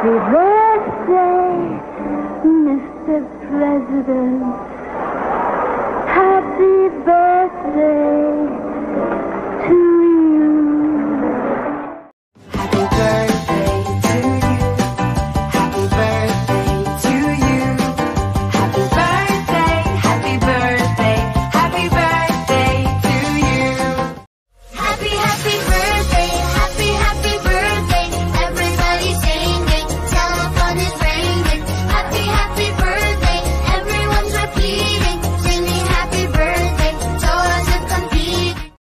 Happy birthday, Mr. President. Happy birthday to you. Happy birthday.